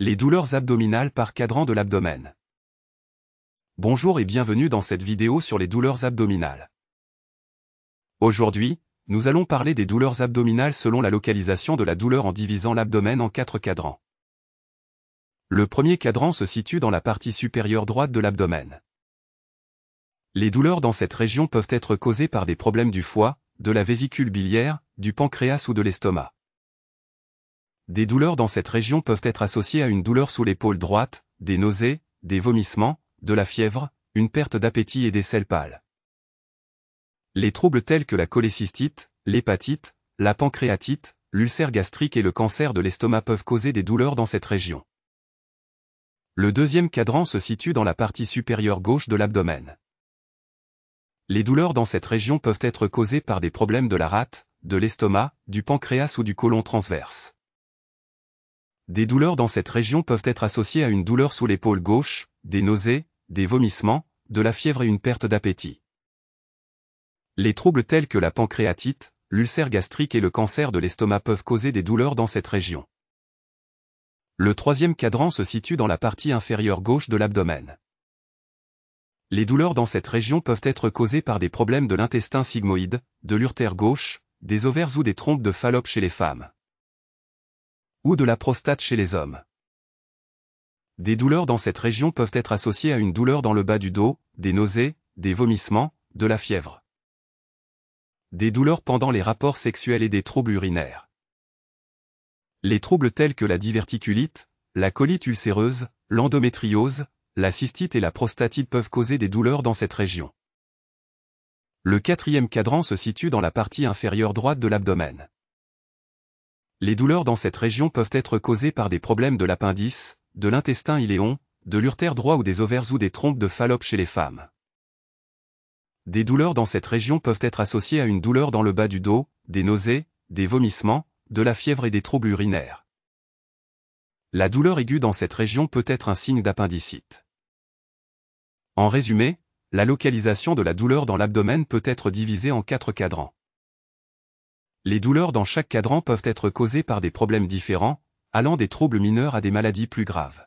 Les douleurs abdominales par cadran de l'abdomen. Bonjour et bienvenue dans cette vidéo sur les douleurs abdominales. Aujourd'hui, nous allons parler des douleurs abdominales selon la localisation de la douleur en divisant l'abdomen en quatre cadrans. Le premier cadran se situe dans la partie supérieure droite de l'abdomen. Les douleurs dans cette région peuvent être causées par des problèmes du foie, de la vésicule biliaire, du pancréas ou de l'estomac. Des douleurs dans cette région peuvent être associées à une douleur sous l'épaule droite, des nausées, des vomissements, de la fièvre, une perte d'appétit et des selles pâles. Les troubles tels que la cholécystite, l'hépatite, la pancréatite, l'ulcère gastrique et le cancer de l'estomac peuvent causer des douleurs dans cette région. Le deuxième cadran se situe dans la partie supérieure gauche de l'abdomen. Les douleurs dans cette région peuvent être causées par des problèmes de la rate, de l'estomac, du pancréas ou du côlon transverse. Des douleurs dans cette région peuvent être associées à une douleur sous l'épaule gauche, des nausées, des vomissements, de la fièvre et une perte d'appétit. Les troubles tels que la pancréatite, l'ulcère gastrique et le cancer de l'estomac peuvent causer des douleurs dans cette région. Le troisième cadran se situe dans la partie inférieure gauche de l'abdomen. Les douleurs dans cette région peuvent être causées par des problèmes de l'intestin sigmoïde, de l'urtère gauche, des ovaires ou des trompes de Fallope chez les femmes ou de la prostate chez les hommes. Des douleurs dans cette région peuvent être associées à une douleur dans le bas du dos, des nausées, des vomissements, de la fièvre. Des douleurs pendant les rapports sexuels et des troubles urinaires. Les troubles tels que la diverticulite, la colite ulcéreuse, l'endométriose, la cystite et la prostatite peuvent causer des douleurs dans cette région. Le quatrième cadran se situe dans la partie inférieure droite de l'abdomen. Les douleurs dans cette région peuvent être causées par des problèmes de l'appendice, de l'intestin iléon, de l'urtère droit ou des ovaires ou des trompes de Fallope chez les femmes. Des douleurs dans cette région peuvent être associées à une douleur dans le bas du dos, des nausées, des vomissements, de la fièvre et des troubles urinaires. La douleur aiguë dans cette région peut être un signe d'appendicite. En résumé, la localisation de la douleur dans l'abdomen peut être divisée en quatre cadrans. Les douleurs dans chaque cadran peuvent être causées par des problèmes différents, allant des troubles mineurs à des maladies plus graves.